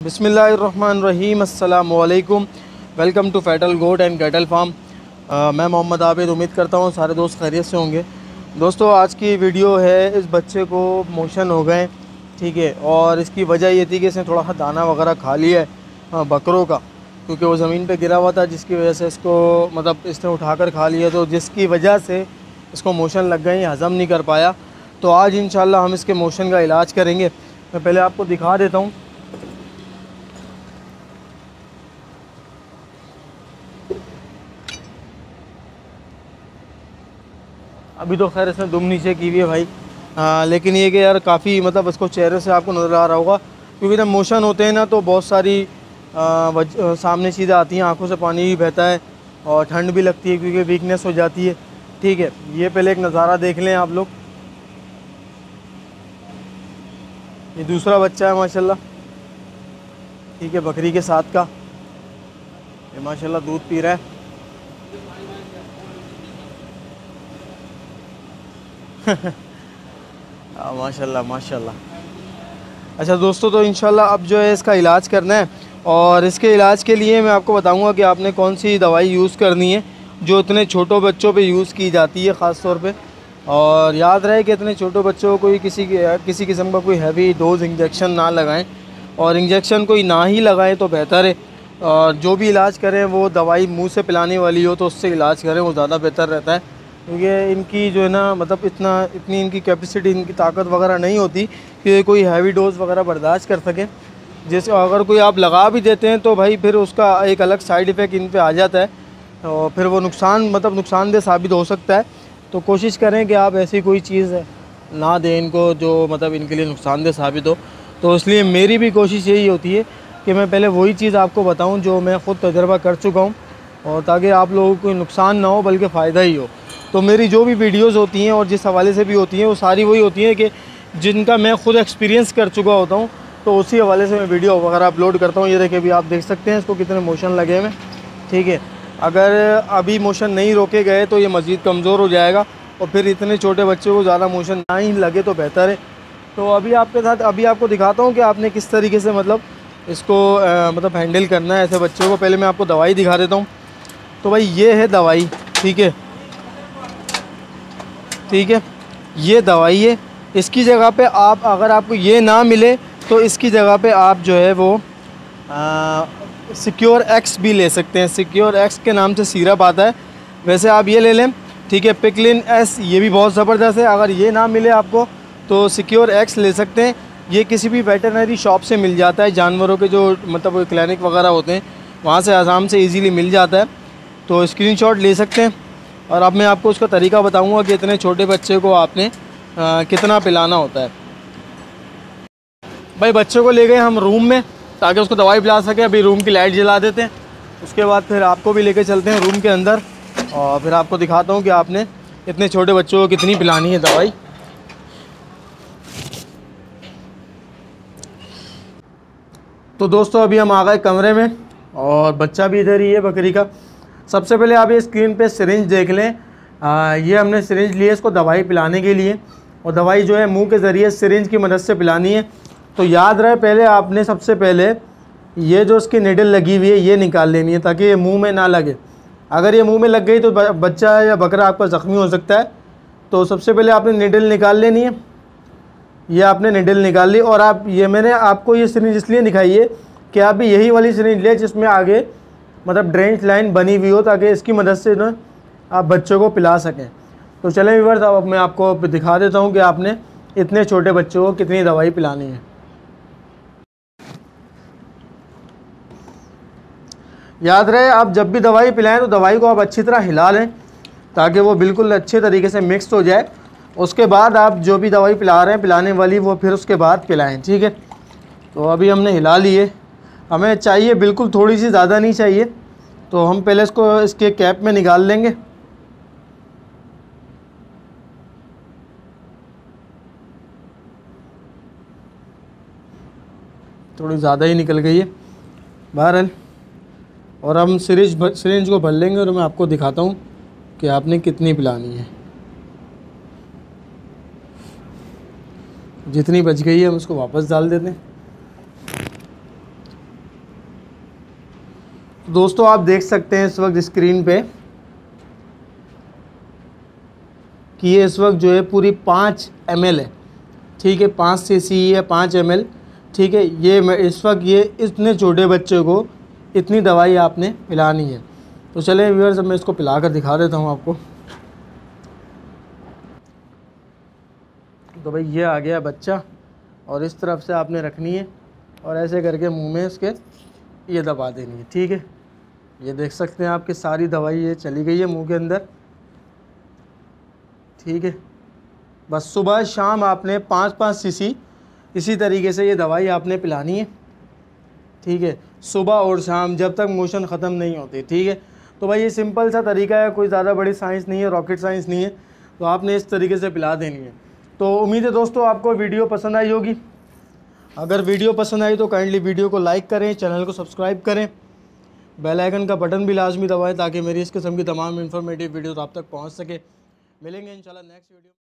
बिसमीम अल्लाम welcome to fatal goat and cattle farm. मैं मोहम्मद आबिद, उम्मीद करता हूँ सारे दोस्त खैरियत से होंगे। दोस्तों, आज की वीडियो है, इस बच्चे को मोशन हो गए, ठीक है, और इसकी वजह ये थी कि इसने थोड़ा सा दाना वगैरह खा लिया है बकरों का, क्योंकि वो ज़मीन पे गिरा हुआ था, जिसकी वजह से इसको मतलब इसने उठाकर खा लिया तो जिसकी वजह से इसको मोशन लग गए हज़म नहीं कर पाया। तो आज इन हम इसके मोशन का इलाज करेंगे। मैं पहले आपको दिखा देता हूँ अभी तो खैर इसने दुम नीचे की हुई है भाई। आ, लेकिन ये कि यार काफ़ी मतलब इसको चेहरे से आपको नज़र आ रहा होगा क्योंकि जब मोशन होते हैं ना तो बहुत सारी आ, सामने चीज़ें आती हैं आँखों से पानी भी बहता है और ठंड भी लगती है क्योंकि वीकनेस हो जाती है। ठीक है ये पहले एक नज़ारा देख लें आप लोग। ये दूसरा बच्चा है माशाल्लाह। ठीक है बकरी के साथ का। ये माशाल्लाह दूध पी रहा है। माशाल्लाह माशाल्लाह। अच्छा दोस्तों तो इंशाल्लाह अब जो है इसका इलाज करना है और इसके इलाज के लिए मैं आपको बताऊँगा कि आपने कौन सी दवाई यूज़ करनी है, जो इतने छोटों बच्चों पे यूज़ की जाती है ख़ास तौर पे। और याद रहे कि इतने छोटे बच्चों को कोई किसी किसी किस्म का कोई हैवी डोज इंजेक्शन ना लगाएँ और इंजेक्शन कोई ना ही लगाएँ तो बेहतर है। और जो भी इलाज करें, वो दवाई मुँह से पिलाने वाली हो तो उससे इलाज करें, वो ज़्यादा बेहतर रहता है। क्योंकि इनकी जो है ना मतलब इतना, इतनी इनकी कैपेसिटी इनकी ताकत वगैरह नहीं होती कि कोई हैवी डोज वगैरह बर्दाश्त कर सके। जैसे अगर कोई आप लगा भी देते हैं तो भाई फिर उसका एक अलग साइड इफ़ेक्ट इन पर आ जाता है और फिर वो नुकसान मतलब नुकसानदेह साबित हो सकता है। तो कोशिश करें कि आप ऐसी कोई चीज़ ना दें इनको जो मतलब इनके लिए नुकसानदेह साबित हो। तो इसलिए मेरी भी कोशिश यही होती है कि मैं पहले वही चीज़ आपको बताऊँ जो मैं ख़ुद तजर्बा कर चुका हूँ और ताकि आप लोगों को नुकसान ना हो, बल्कि फ़ायदा ही हो। तो मेरी जो भी वीडियोस होती हैं और जिस हवाले से भी होती हैं वो सारी वही होती हैं कि जिनका मैं खुद एक्सपीरियंस कर चुका होता हूँ तो उसी हवाले से मैं वीडियो वगैरह अपलोड करता हूँ। ये देखिए अभी आप देख सकते हैं इसको कितने मोशन लगे हुए ठीक है अगर अभी मोशन नहीं रोके गए तो ये मज़ीद कमज़ोर हो जाएगा और फिर इतने छोटे बच्चे को ज़्यादा मोशन ना ही लगे तो बेहतर है। तो अभी आपके साथ अभी आपको दिखाता हूँ कि आपने किस तरीके से मतलब इसको आ, मतलब हैंडल करना है ऐसे बच्चों को। पहले मैं आपको दवाई दिखा देता हूँ। तो भाई ये है दवाई ठीक है? ठीक है? ये दवाई है। इसकी जगह पे आप, अगर आपको ये ना मिले तो इसकी जगह पे आप जो है वो सिक्योर एक्स भी ले सकते हैं। सिक्योर एक्स के नाम से सीरप आता है। वैसे आप ये ले लें, ठीक है? पिकलिन एस ये भी बहुत ज़बरदस्त है। अगर ये ना मिले आपको तो सिक्योर एक्स ले सकते हैं। ये किसी भी वेटरनरी शॉप से मिल जाता है। जानवरों के जो मतलब क्लिनिक वगैरह होते हैं, वहाँ से आसाम से इजीली मिल जाता है। तो स्क्रीनशॉट ले सकते हैं। और अब मैं आपको उसका तरीका बताऊँगा कि इतने छोटे बच्चे को आपने आ, कितना पिलाना होता है। भाई बच्चे को ले गए हम रूम में ताकि उसको दवाई पिला सके। अभी रूम की लाइट जला देते हैं। उसके बाद फिर आपको भी लेके चलते हैं रूम के अंदर। और फिर आपको दिखाता हूँ कि आपने इतने छोटे बच्चों को कितनी पिलानी है दवाई। तो दोस्तों अभी हम आ गए कमरे में और बच्चा भी इधर ही है बकरी का। सबसे पहले आप ये स्क्रीन पे सिरिंज देख लें। आ, ये हमने सिरिंज ली है इसको दवाई पिलाने के लिए। और दवाई जो है मुँह के ज़रिए सिरिंज की मदद से पिलानी है। तो याद रहे पहले आपने सबसे पहले ये जो इसकी निडल लगी हुई है ये निकाल लेनी है ताकि ये मुँह में ना लगे। अगर ये मुँह में लग गई तो बच्चा या बकरा आपका ज़ख्मी हो सकता है। तो सबसे पहले आपने निडल निकाल लेनी है। ये आपने निडल निकाल ली और आप ये मैंने आपको ये सिरिंज इसलिए दिखाई है कि आप भी यही वाली सिरिंज लें जिसमें आगे मतलब ड्रेंच लाइन बनी हुई हो ताकि इसकी मदद से ना आप बच्चों को पिला सकें। तो चलें व्यूवर्स अब मैं आपको दिखा देता हूँ कि आपने इतने छोटे बच्चों को कितनी दवाई पिलानी है। याद रहे, आप जब भी दवाई पिलाएँ तो दवाई को आप अच्छी तरह हिला लें ताकि वो बिल्कुल अच्छे तरीके से मिक्स हो जाए। उसके बाद आप जो भी दवाई पिला रहे हैं, पिलाने वाली, वो फिर उसके बाद पिलाएँ, ठीक है? तो अभी हमने हिला लिए हमें चाहिए, बिल्कुल थोड़ी सी ज़्यादा नहीं चाहिए। तो हम पहले इसको, इसके कैप में निकाल लेंगे। थोड़ी ज़्यादा ही निकल गई है। बहरहाल और हम सिरिंज सिरिंज को भर लेंगे और मैं आपको दिखाता हूँ कि आपने कितनी पिलानी है। जितनी बच गई है, हम उसको वापस डाल देते हैं। दोस्तों, आप देख सकते हैं इस वक्त स्क्रीन पे कि ये इस वक्त जो है पूरी पाँच एम है। ठीक है, पाँच सी सी है, पाँच एम ठीक है, ये इस वक्त ये इतने छोटे बच्चे को इतनी दवाई आपने पिलानी है। तो चले व्यूअर्स मैं इसको पिला कर दिखा देता हूँ आपको। तो भाई, ये आ गया बच्चा और इस तरफ़ से आपने रखनी है और ऐसे करके मुँह में इसके ये दबा देनी है, ठीक है? ये देख सकते हैं आपकी सारी दवाई ये चली गई है मुँह के अंदर। ठीक है? बस सुबह शाम आपने पाँच पाँच सीसी, इसी तरीके से ये दवाई आपने पिलानी है। ठीक है? सुबह और शाम जब तक मोशन ख़त्म नहीं होती, ठीक है? तो भाई ये सिंपल सा तरीका है, कोई ज़्यादा बड़ी साइंस नहीं है, रॉकेट साइंस नहीं है तो आपने इस तरीके से पिला देनी है। तो उम्मीद है दोस्तों आपको वीडियो पसंद आई होगी। अगर वीडियो पसंद आई तो काइंडली वीडियो को लाइक करें चैनल को सब्सक्राइब करें। बेल आइकन का बटन भी लाजमी दबाएँ ताकि मेरी इस किस्म की तमाम इन्फॉर्मेटिव वीडियो आप तक पहुँच सके। मिलेंगे इंशाल्लाह नेक्स्ट वीडियो